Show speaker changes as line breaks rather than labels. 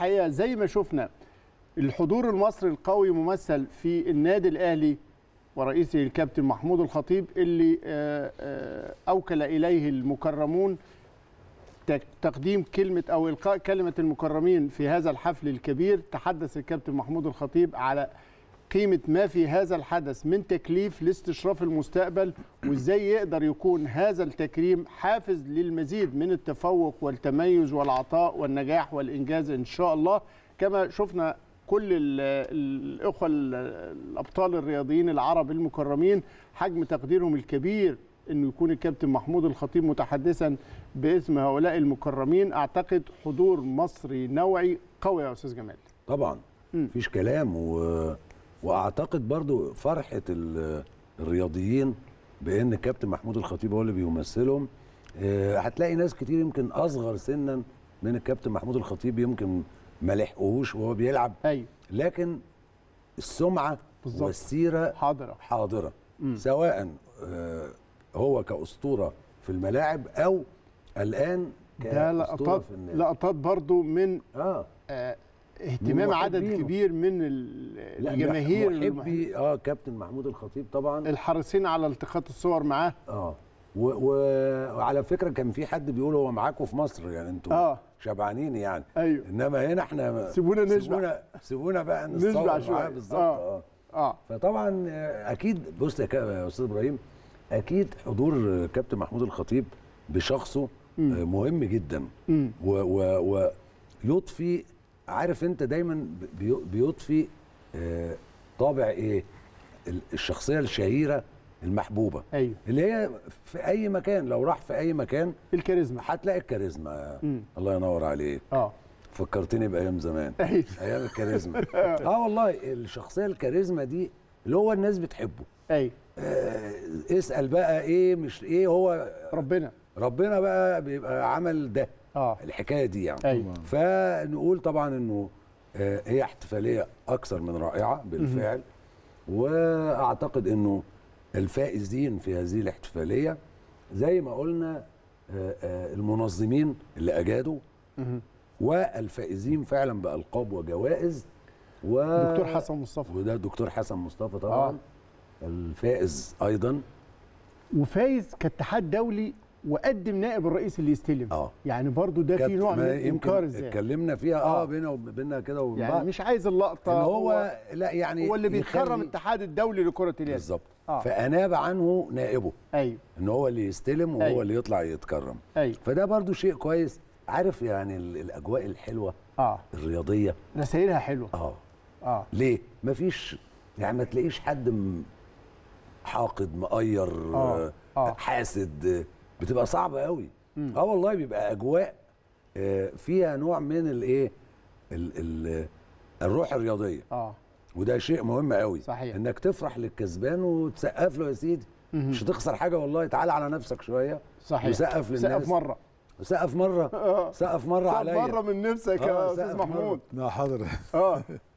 الحقيقة زي ما شفنا الحضور المصري القوي ممثل في النادي الأهلي ورئيسه الكابتن محمود الخطيب اللي آه، آه، أوكل إليه المكرمون تقديم كلمة أو إلقاء كلمة المكرمين في هذا الحفل الكبير. تحدث الكابتن محمود الخطيب على قيمة ما في هذا الحدث من تكليف لاستشراف المستقبل وإزاي يقدر يكون هذا التكريم حافز للمزيد من التفوق والتميز والعطاء والنجاح والإنجاز إن شاء الله. كما شفنا كل ال- الأخوة ال- الأبطال الرياضيين العرب المكرمين حجم تقديرهم الكبير إنه يكون الكابتن محمود الخطيب متحدثا باسم هؤلاء المكرمين. أعتقد حضور مصري نوعي قوي يا أستاذ جمال.
طبعا. مفيش كلام و... وأعتقد برضو فرحة ال... الرياضيين بأن الكابتن محمود الخطيب هو اللي بيمثلهم. آه، هتلاقي ناس كتير يمكن أصغر سنا من الكابتن محمود الخطيب يمكن ما لحقوهوش وهو بيلعب.
أيوه.
لكن السمعة
بالظبط.
والسيرة
حاضرة.
حاضرة. سواء آه، هو كأسطورة في الملاعب أو الآن
ده
كأسطورة
لقطات
في النادي.
لقطات برضو من
آه.
آه، اهتمام عدد. كبير من الجماهير
محبي آه كابتن محمود الخطيب طبعا.
الحريصين على التقاط الصور معاه.
آه. وعلى فكرة كان في حد بيقول هو معاكم في مصر يعني أنتوا
آه.
شبعانين يعني.
أيوه.
إنما هنا إحنا
سيبونا نشبع.
سيبونا سيبونا بقى
نشبع شوية.
بالظبط.
آه.
آه.
آه.
فطبعا آه، أكيد بص يا أستاذ إبراهيم أكيد حضور آه، كابتن محمود الخطيب بشخصه آه، مهم جدا. ويضفي عارف انت دايما بي- بيضفي آه، طابع إيه؟ ال- الشخصية الشهيرة المحبوبة.
أيوه.
اللي هي في أي مكان لو راح في أي مكان
الكاريزما.
هتلاقي الكاريزما. الله ينور عليك.
آه.
فكرتني بأيام زمان.
أيوه.
أيام الكاريزما. آه والله الشخصية الكاريزما دي اللي هو الناس بتحبه.
أيوه.
آه اسأل بقى إيه مش إيه هو
ربنا.
ربنا بقى بيبقى عمل ده.
آه.
الحكاية دي يعني.
أيوه.
فنقول طبعا إنه آه، هي احتفالية أكثر من رائعة بالفعل. وأعتقد إنه الفائزين في هذه الاحتفالية زي ما قلنا آه، آه، المنظمين اللي
أجادوا.
والفائزين فعلا بألقاب وجوائز. و
دكتور حسن مصطفى.
وده الدكتور حسن مصطفى طبعا. الفائز أيضا.
وفايز كاتحاد دولي وقدم نائب الرئيس اللي يستلم.
آه.
يعني برضو ده في نوع من
ما يمكن
انكار الذات
اتكلمنا فيها
آه.
آه. بينا وبيننا كده وبين
يعني
بعض
مش عايز اللقطة
إن هو لا يعني
هو اللي
يخلي-
الاتحاد الدولي لكرة اليد.
بالظبط.
آه.
فأناب عنه نائبه.
أيوه.
إن هو اللي يستلم وهو
أيوة.
اللي يطلع يتكرم.
أيوه.
فده برضو شيء كويس. عارف يعني ال- الأجواء الحلوة
آه.
الرياضية؟
رسائلها حلوة.
آه.
آه.
ليه؟ مفيش يعني ما تلاقيش حد حاقد مقير
آه، آه.
حاسد. آه، بتبقى صعبة قوي. آه والله بيبقى أجواء آه، فيها نوع من الإيه ال- ال- الروح الرياضية.
آه.
وده شيء مهم قوي.
صحيح.
إنك تفرح للكسبان وتسقف له يا سيدي. مش هتخسر حاجة والله. تعال على نفسك شوية.
صحيح.
وسقف للناس.
سقف مرة.
سقف مرة.
آه.
سقف مرة
سقف
عليا.
مرة من نفسك
آه،
يا أستاذ
سقف
محمود.
لا حاضر.
آه.